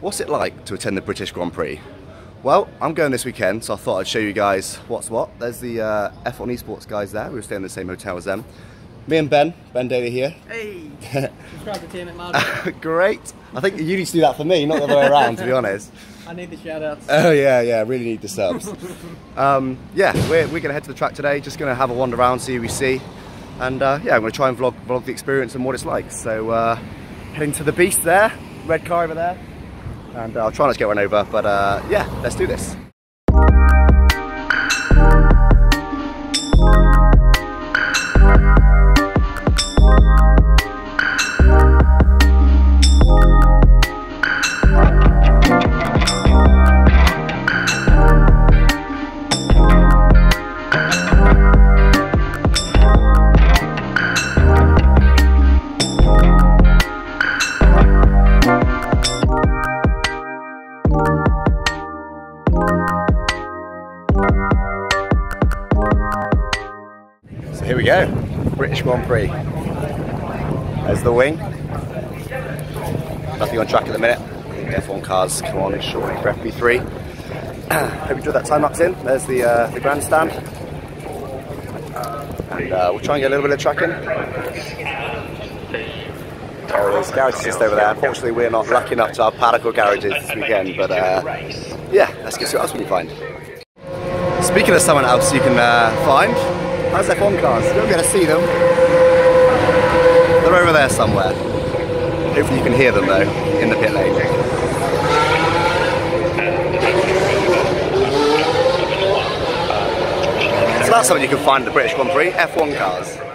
What's it like to attend the British Grand Prix? Well, I'm going this weekend, so I thought I'd show you guys what's what. There's the uh, F1 Esports guys there. We were staying in the same hotel as them. Me and Ben, Ben Daly here. Hey, subscribe to Team at Great. I think you need to do that for me, not the other way around, to be honest. I need the shout outs. Oh yeah, yeah, really need the subs. um, yeah, we're, we're going to head to the track today, just going to have a wander around, see what we see. And uh, yeah, I'm going to try and vlog, vlog the experience and what it's like. So uh, heading to the beast there, red car over there. And I'll try not to get run over, but uh, yeah, let's do this. F1 cars come on shortly for FP3. Hope you enjoyed that time lapse in. There's the uh, the grandstand. And uh, we'll try and get a little bit of track in. There is garage just over there. Unfortunately, we're not lucky enough to have paddock or garages this weekend, but uh, yeah, let's go see what else we can find. Speaking of someone else you can uh, find, how's F1 cars? You won't be able to see them. They're over there somewhere. Hopefully you can hear them though, in the pit lane. So that's something you can find at the British Grand Prix, F1 cars.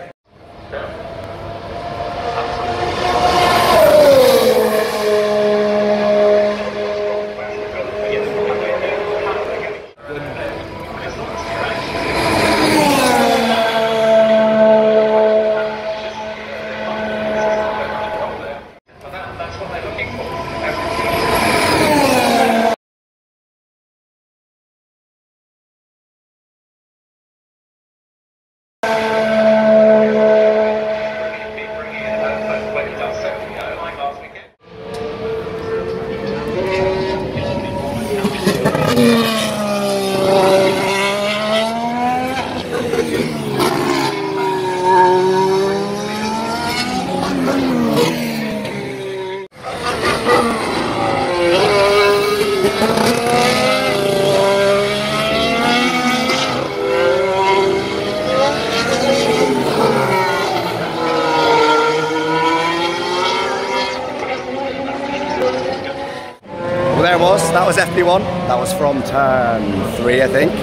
That was FP1. That was from turn three, I think.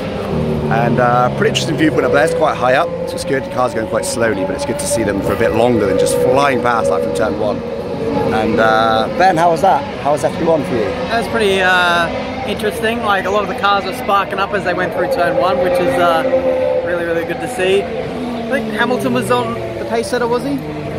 And uh, pretty interesting viewpoint up there. It's quite high up, so it's good. The car's going quite slowly, but it's good to see them for a bit longer than just flying past like from turn one. And uh, Ben, how was that? How was FP1 for you? That was pretty uh, interesting. Like a lot of the cars were sparking up as they went through turn one, which is uh, really, really good to see. I think Hamilton was on the pace setter, was he?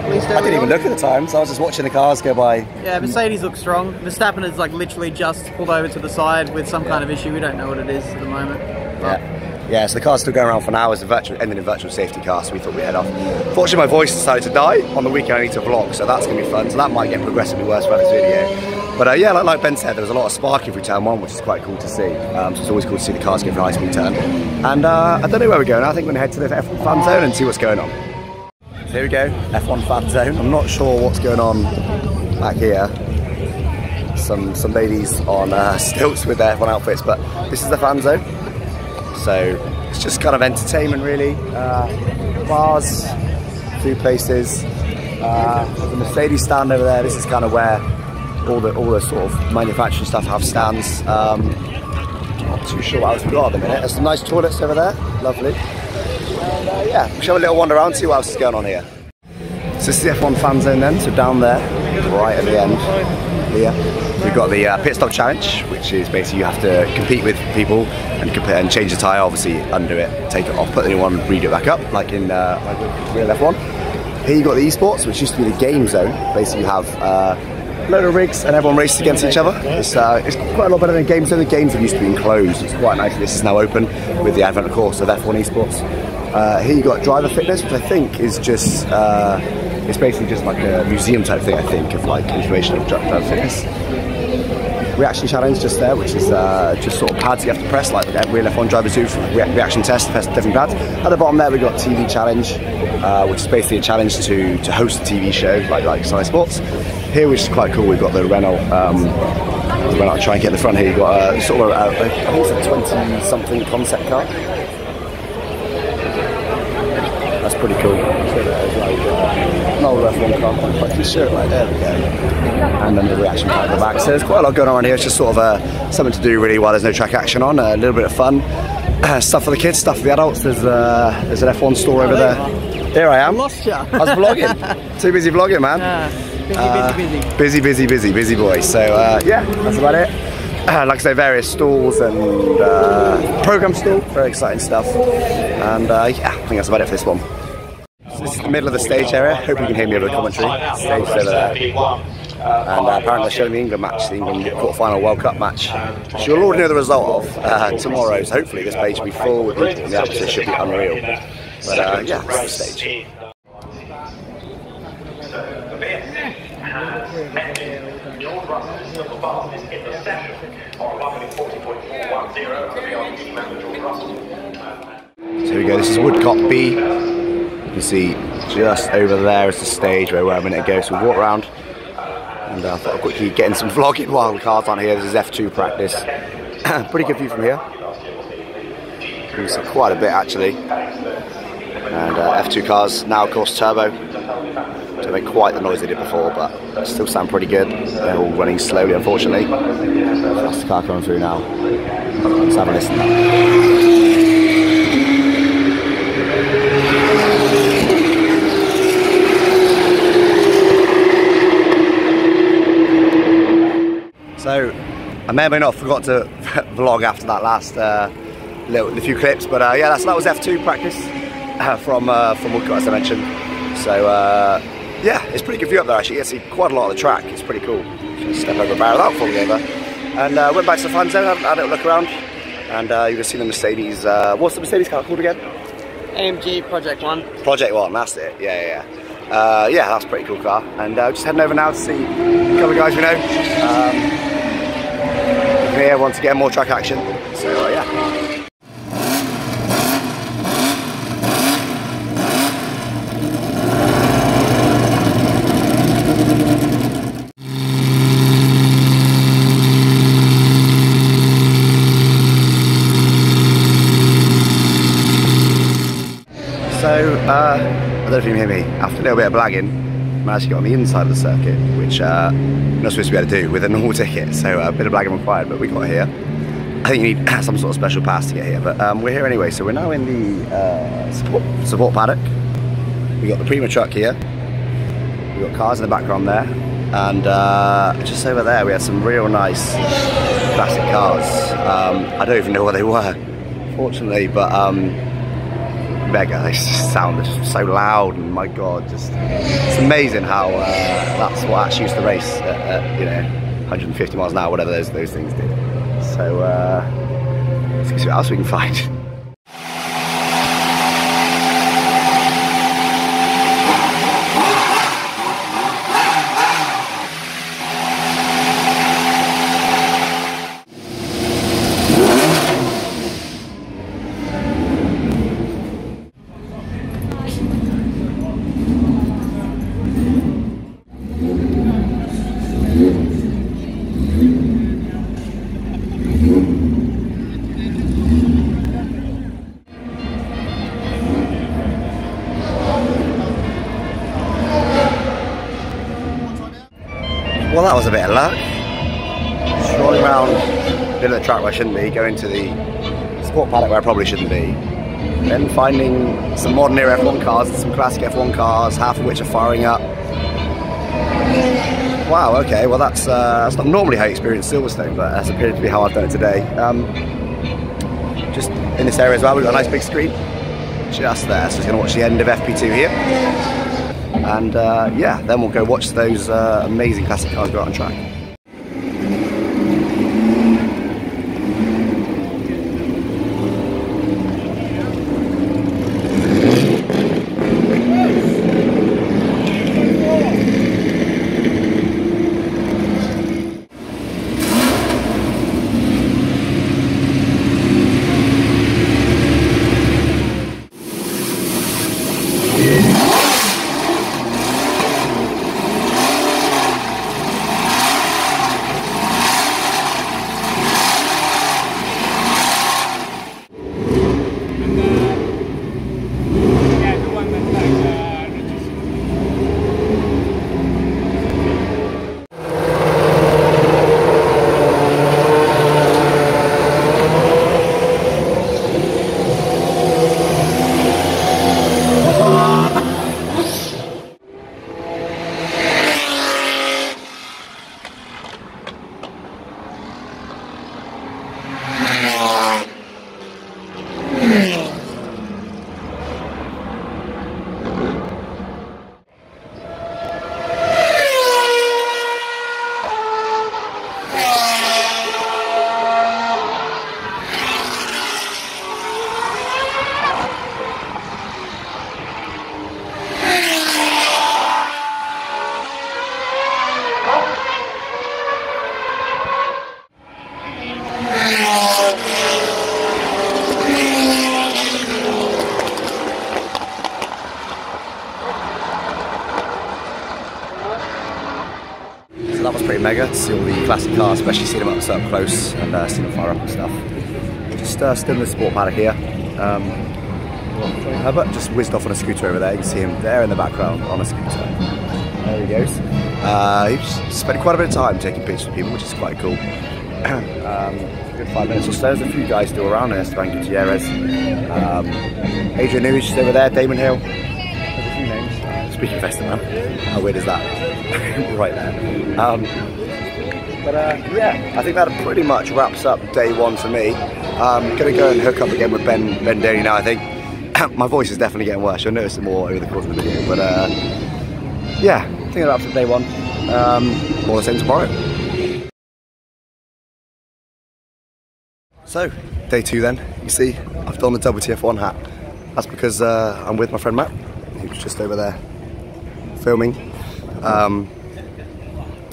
Least I didn't even look at the time, so I was just watching the cars go by. Yeah, Mercedes looks strong. Verstappen is like literally just pulled over to the side with some kind of issue. We don't know what it is at the moment. But Yeah. Yeah, so the car's still going around for an hour. It's a virtual, ending in virtual safety car, so we thought we'd head off. Fortunately, my voice decided to die on the weekend. I need to vlog, so that's going to be fun. So that might get progressively worse throughout this video. But uh, yeah, like, like Ben said, there was a lot of sparking through turn one, which is quite cool to see. Um, so it's always cool to see the cars give a high speed turn. And uh, I don't know where we're going. I think we're going to head to the F1 fan zone and see what's going on. Here we go, F1 fan zone. I'm not sure what's going on back here. Some some ladies on uh, stilts with their F1 outfits, but this is the fan zone. So it's just kind of entertainment, really. Uh, bars, food places. Uh, a Mercedes stand over there. This is kind of where all the all the sort of manufacturing stuff have stands. Um, not too sure what else we got at the minute. There's some nice toilets over there. Lovely. And uh, yeah, we should have a little wander around, see what else is going on here. So this is the F1 fan zone then, so down there, right at the end here, we've got the uh, pit stop challenge, which is basically you have to compete with people and, and change the tyre, obviously undo it, take it off, put the new one, redo it back up, like in uh, like real F1. Here you got the esports, which used to be the game zone. Basically, you have uh, a load of rigs and everyone races against each other. It's, uh, it's quite a lot better than game zone. The game zone used to be enclosed. It's quite nice. This is now open with the advent, of course, of F1 esports. Uh, here you got driver fitness, which I think is just uh, it's basically just like a museum type thing. I think of like information of driver fitness. reaction challenge just there, which is uh, just sort of pads you have to press like real F1 drivers do for re- reaction test, press different pads. At the bottom there, we've got TV challenge, uh, which is basically a challenge to, to host a TV show like like Sky Sports. Here, which is quite cool, we've got the Renault. Um, the Renault try get the front here. You've got a sort of I think it's a 20 something concept car. That's pretty cool. So there's like uh, an old F1 car, I'm see it right there. We go. And then the reaction part at the back. So there's quite a lot going on here. It's just sort of uh, something to do really while there's no track action on. a little bit of fun. stuff for the kids, stuff for the adults. There's uh, there's an F1 store over there. Here I am. Lost ya. I was vlogging. Too busy vlogging, man. Busy, busy, busy. Busy, busy, busy, busy boy. So uh, yeah, that's about it. like I say, various stalls and uh, program stall, very exciting stuff. And uh, yeah, I think that's about it for this one. Middle of the stage area. Hope you can hear me over the commentary. Stage over there. And uh, apparently showing the England match, the England quarter-final World Cup match, which you'll already know the result of uh, tomorrow. So hopefully this page will be full with people, and the atmosphere should be unreal. But uh, yeah, that's the stage. So here we go, this is Woodcote B. Can see just over there is the stage where we're a minute ago, so we walk around and uh, I thought I'd quickly get in some vlogging while the cars aren't here. This is F2 practice. Pretty good view from here. Quite a bit actually. And uh, F2 cars now of course turbo. Don't make quite the noise they did before, but still sound pretty good. They're all running slowly unfortunately. That's the car coming through now. Let's have a listen now. So I may or may not have forgot to vlog after that last uh, little few clips, but uh, yeah, that's, that was F2 practice uh, from uh, from Woodcote as I mentioned. So uh, yeah, it's pretty good view up there actually. You can see quite a lot of the track. It's pretty cool. Just step over a barrel out without falling over. And uh, went back to the fan zone, had, had a little look around, and uh, you can see the Mercedes. Uh, what's the Mercedes car called again? AMG Project One. Project One. That's it. Yeah, yeah. yeah. Uh, yeah, that's a pretty cool car. And uh, just heading over now to see a couple of guys we know. Um, here want to get more track action. So uh, yeah. So, uh, I don't know if you can hear me. After a little bit of blagging, managed to get on the inside of the circuit, which uh, you're not supposed to be able to do with a normal ticket. So uh, a bit of blagging required, but we got here. I think you need some sort of special pass to get here, but um, we're here anyway. So we're now in the uh, support, support paddock. We got the Prema truck here. We got cars in the background there, and uh, just over there we had some real nice classic cars. Um, I don't even know what they were, fortunately, but. Um, mega. They sounded so loud, and my god, just it's amazing how uh, that's what actually used to race at, at, you know 150 miles an hour, whatever those those things did. So uh, let's see what else we can find. track where I shouldn't be, going to the sport paddock where I probably shouldn't be, then finding some modern era F1 cars some classic F1 cars, half of which are firing up. Wow, okay, well that's, uh, that's not normally how you experience Silverstone, but that's appeared to be how I've done it today. Um, just in this area as well, we've got a nice big screen just there, so it's going to watch the end of FP2 here and uh, yeah, then we'll go watch those uh, amazing classic cars go out on track. Classic cars, especially seeing them up close and uh, seeing them fire up and stuff. Just uh, still in the sport paddock here. Um, Herbert just whizzed off on a scooter over there. You can see him there in the background on a scooter. There he goes. Uh, he's spent quite a bit of time taking pictures of people, which is quite cool. um, good five minutes or so. There's a few guys still around. There's Esteban Gutierrez, um, Adrian Newey's over there, Damon Hill. There's a few names. Speaking of Esteban, how weird is that? right there. Um, but uh, yeah, I think that pretty much wraps up day one for me. I'm gonna go and hook up again with Ben Ben Daly now. I think my voice is definitely getting worse. You'll notice it more over the course of the video. But uh, yeah, I think that wraps up day one. Um, more the same tomorrow. So, day two then. You see, I've done the WTF1 hat. That's because uh, I'm with my friend Matt, who's just over there filming. Um,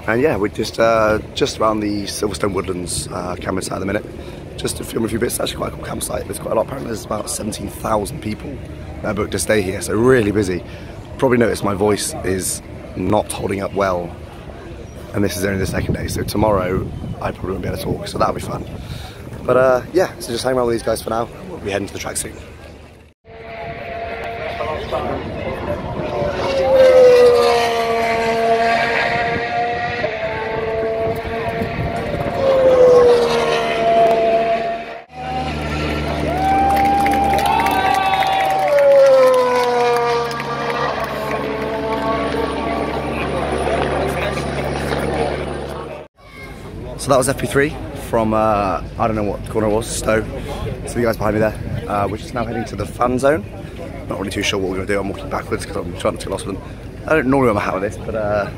and yeah, we're just uh, just around the Silverstone Woodlands uh, campsite at the minute. Just to film a few bits. It's actually quite a cool campsite. There's quite a lot. Apparently, there's about 17,000 people that booked to stay here, so really busy. Probably noticed my voice is not holding up well, and this is only the second day. So tomorrow, I probably won't be able to talk, so that'll be fun. But uh, yeah, so just hang around with these guys for now. We'll be heading to the track soon. That was FP3 from, uh, I don't know what corner it was, Stowe. So the guys behind me there, Uh, we're just now heading to the fan zone. Not really too sure what we're going to do. I'm walking backwards because I'm trying not to get lost with them. I don't normally wear my hat with this, but uh,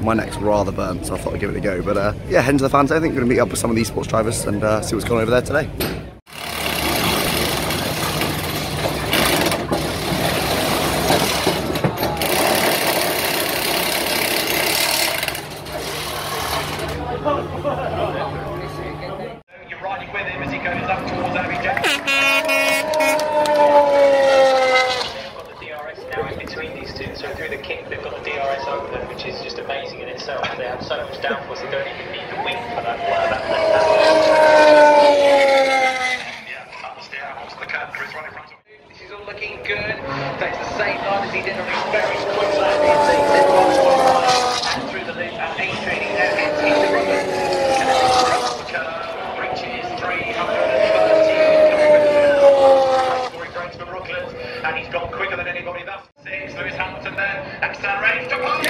my neck's rather burnt, so I thought I'd give it a go. But uh, yeah, heading to the fan zone. I think we're going to meet up with some of these sports drivers and uh, see what's going on over there today. You're riding with him as he goes up towards Abbey Jackson. got the DRS now in between these two. So through the kick, they've got the DRS over them, which is just amazing in itself. They have so much downforce, they don't even need the wing for that. Uh, that, that, yeah, that's the Hamilton, the cat, Chris running front of This is all looking good. Takes the same line as he did on his very quick lap in the and through the loop and eight trading now gets into Robert. Reaches 330 scoring points for Brooklyn, and he's gone quicker than anybody thus. Six, Lewis Hamilton there, and Stan Reigns to pole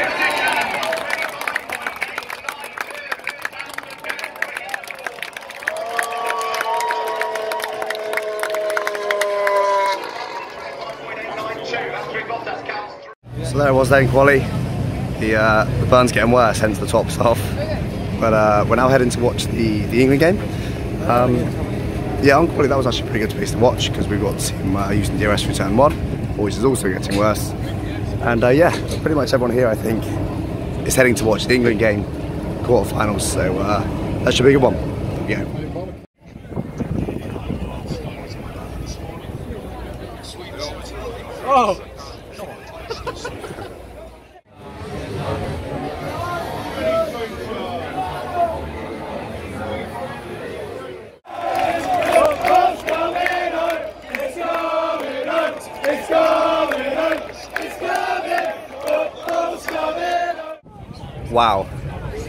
So there it was then, quali. The, uh, the burn's getting worse, hence the top's off. But uh, we're now heading to watch the, the England game. Um, yeah, on quali that was actually a pretty good space to watch because we've got him uh, using DRS for turn one, which is also getting worse. And uh, yeah, pretty much everyone here I think is heading to watch the England game quarterfinals. So uh, that should be a good one. Yeah.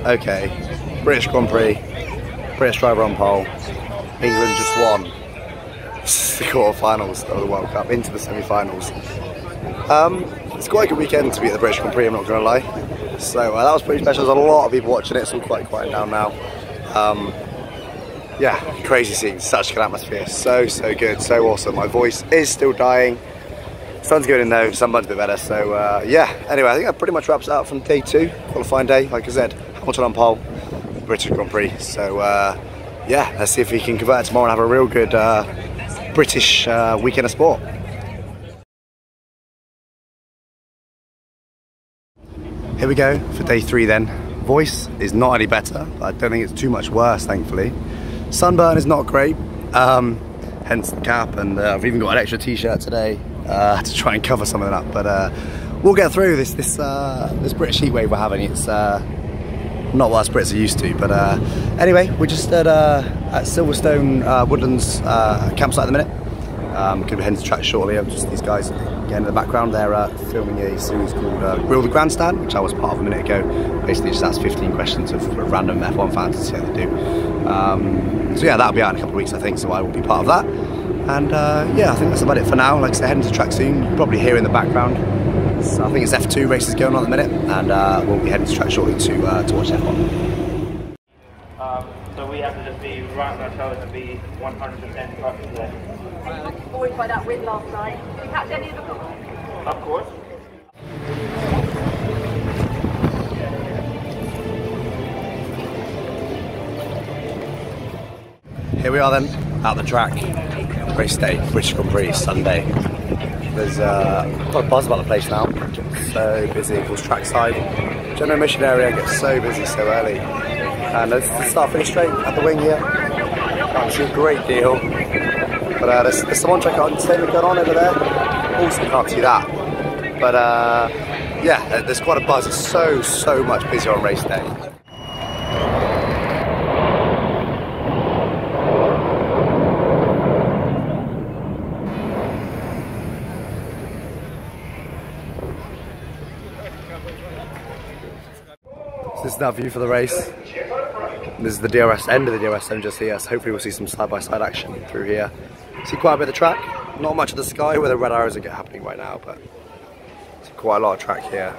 Okay. British Grand Prix. British driver on pole. England just won the quarterfinals of the World Cup into the semi-finals. Um, it's quite a good weekend to be at the British Grand Prix. I'm not going to lie. So uh, that was pretty special. There's a lot of people watching it. It's all quite quiet down now. Um, yeah, crazy scene. Such a good atmosphere. So so good. So awesome. My voice is still dying. Sun's going in though, sunburn's a bit better. So uh, yeah, anyway, I think that pretty much wraps it up from day two, qualifying day. Like I said, Hamilton on pole, British Grand Prix. So uh, yeah, let's see if we can convert tomorrow and have a real good uh, British uh, weekend of sport. Here we go for day three then. Voice is not any better, I don't think it's too much worse, thankfully. Sunburn is not great, um, hence the cap, and uh, I've even got an extra t-shirt today uh, to try and cover some of that. Up. But uh, we'll get through this this uh, this British heat wave we're having. It's uh, not what Brits are used to. But uh, anyway, we're just at, uh, at Silverstone uh, Woodlands uh, campsite at the minute. Um, could be heading to track shortly. I'm just these guys again in the background. They're uh, filming a series called uh, Grill the Grandstand, which I was part of a minute ago. Basically, just ask 15 questions of random F1 fans to see how they do. Um, so yeah, that'll be out in a couple of weeks, I think. So I will be part of that. And uh, yeah, I think that's about it for now. Like I said, heading to track soon. You probably hear in the background. So I think it's F2 races going on at the minute, and uh, we'll be heading to track shortly to uh, to watch F1. Um, so we have to just be right on our toes and be 100% perfect today. Not buoyed by that win last night. Did you catch any of the goals? Of course. Here we are then at the track. Race day, British Grand Prix, Sunday. There's uh, quite a buzz about the place now. So busy, of course, trackside. General Mission area gets so busy so early. And there's the start finish straight at the wing here. Can't a great deal. But uh, there's, there's someone checking out entertainment going on over there. Also can't see that. But uh, yeah, there's quite a buzz. It's so, so much busier on race day. This view for the race. This is the DRS end of the DRS end just here, so hopefully we'll see some side-by-side action through here. See quite a bit of track, not much of the sky where the red arrows are getting happening right now, but quite a lot of track here.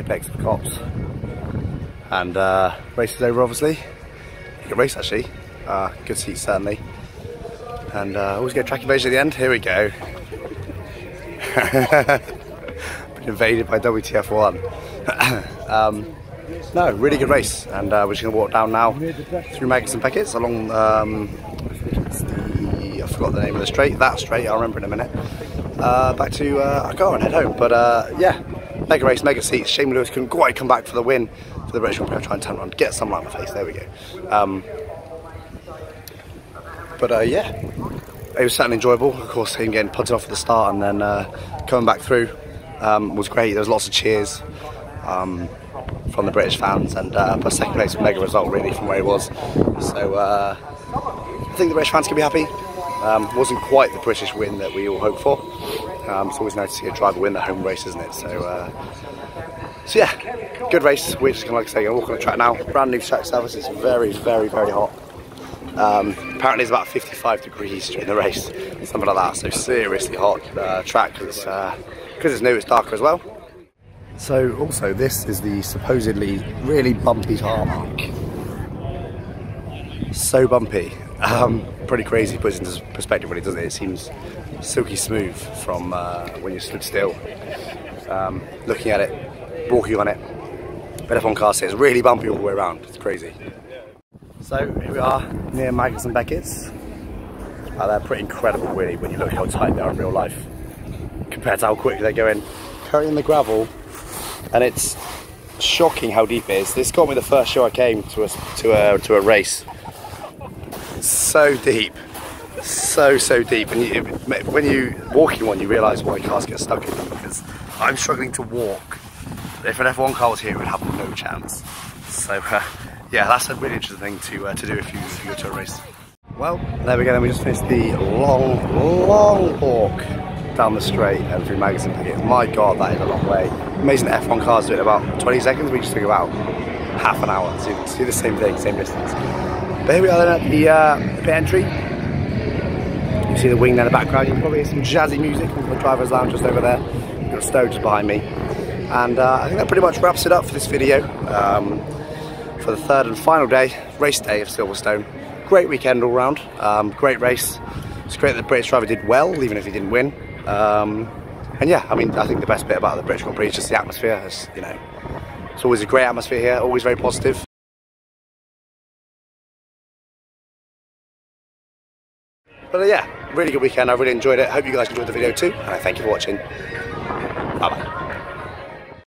Apex of Copse. And uh, race is over obviously. Good race actually. Uh, good seat, certainly. And uh, always get track invasion at the end. Here we go. Been invaded by WTF1. um, no, really good race. And uh, we're just going to walk down now through Maggotts and Becketts along, um, I forgot the name of the straight, that straight, I'll remember in a minute. Uh, back to uh, Argo and head home. But uh, yeah, mega race, mega seats. Shane Lewis couldn't quite come back for the win for the British Grand Prix. I'll try and turn around, get some light on my face. There we go. Um, but uh, yeah, it was certainly enjoyable. Of course, him getting punted off at the start and then uh, coming back through um, was great. There was lots of cheers um, from the British fans, and uh, but second place mega result really from where he was. So uh, I think the British fans can be happy. Um, wasn't quite the British win that we all hoped for. Um, it's always nice to see a driver win the home race, isn't it? So, uh, so yeah, good race. We're just gonna, like I say, gonna walk on the track now. Brand new track surface. It's very, very, very hot. Um, apparently it's about 55 degrees during the race, something like that. So seriously hot uh, track because uh, it's new. It's darker as well. So also this is the supposedly really bumpy tarmac. So bumpy. Um, pretty crazy puts into perspective really, doesn't it? It seems silky smooth from uh, when you stood still. Um, looking at it, walking on it. But F1 car it's really bumpy all the way around. It's crazy. So here we are near Maggotts and Becketts. Uh, they're pretty incredible really when you look how tight they are in real life compared to how quick they're going. Currently in the gravel and it's shocking how deep it is. This got me the first show I came to a, to a, to a race. So deep, so, so deep. And you, when you walk in one, you realise why cars get stuck in them because I'm struggling to walk. If an F1 car was here, it would have no chance. So uh, yeah, that's a really interesting thing to, uh, to do if you, if you go to a race. Well, there we go then, we just finished the long, long walk down the straight and through Maggotts and My god, that is a long way. Amazing that F1 cars do it in about 20 seconds, we just took about half an hour to, do the same thing, same distance. But here we are then at the uh, entry. See the wing there in the background, you can probably hear some jazzy music from the driver's lounge just over there. You've got Stowe just behind me. And uh, I think that pretty much wraps it up for this video. Um, for the third and final day, race day of Silverstone. Great weekend all round, um, great race. It's great that the British driver did well, even if he didn't win. Um, and yeah, I mean, I think the best bit about the British Grand Prix is just the atmosphere. It's, you know, it's always a great atmosphere here, always very positive. But uh, yeah, really good weekend. I really enjoyed it. Hope you guys enjoyed the video too, and I thank you for watching. Bye bye.